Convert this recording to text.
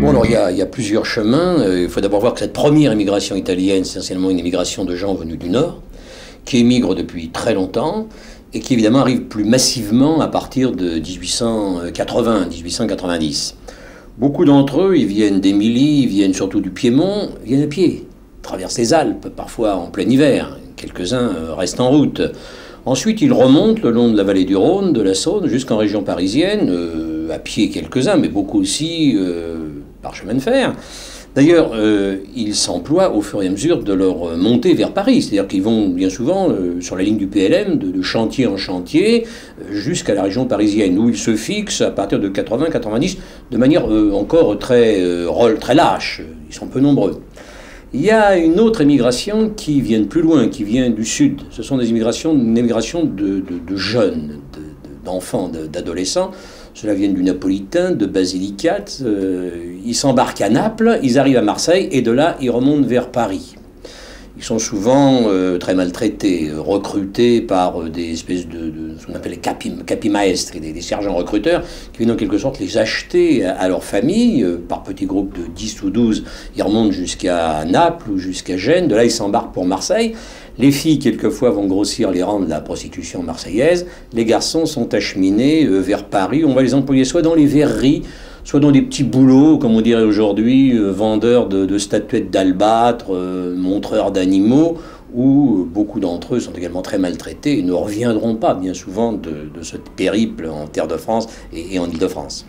Bon, alors il y, a, plusieurs chemins. Euh, Il faut d'abord voir que cette première immigration italienne, c'est essentiellement une immigration de gens venus du Nord, qui émigrent depuis très longtemps et qui évidemment arrive plus massivement à partir de 1880-1890. Beaucoup d'entre eux, ils viennent d'Émilie, ils viennent surtout du Piémont, ils viennent à pied, traversent les Alpes, parfois en plein hiver. Quelques-uns euh, restent en route. Ensuite, ils remontent le long de la vallée du Rhône, de la Saône, jusqu'en région parisienne, euh, à pied quelques-uns, mais beaucoup aussi euh, par chemin de fer. D'ailleurs, euh, ils s'emploient au fur et à mesure de leur montée vers Paris. C'est-à-dire qu'ils vont bien souvent euh, sur la ligne du PLM, de, chantier en chantier, jusqu'à la région parisienne, où ils se fixent à partir de 80-90 de manière encore très, rôle- très lâche. Ils sont peu nombreux. Il y a une autre émigration qui vient de plus loin, qui vient du sud. Ce sont des immigrations, une émigration de, jeunes, d'enfants, de- d'adolescents. Cela vient du Napolitain, de Basilicate. Euh, ils s'embarquent à Naples, ils arrivent à Marseille et de là, ils remontent vers Paris. Ils sont souvent euh, très maltraités, euh, recrutés par euh, des espèces de, ce qu'on appelle les capi, capimaestres, des, sergents recruteurs, qui viennent en quelque sorte les acheter à, leur famille, par petits groupes de 10 ou 12. Ils remontent jusqu'à Naples ou jusqu'à Gênes, de là ils s'embarquent pour Marseille. Les filles, quelquefois, vont grossir les rangs de la prostitution marseillaise. Les garçons sont acheminés vers Paris. On va les employer soit dans les verreries, soit dans des petits boulots, comme on dirait aujourd'hui, euh, vendeurs de, statuettes d'albâtre, euh, montreurs d'animaux, où euh, beaucoup d'entre eux sont également très maltraités et ne reviendront pas bien souvent de, de ce périple en terre de France et, et en Île-de-France.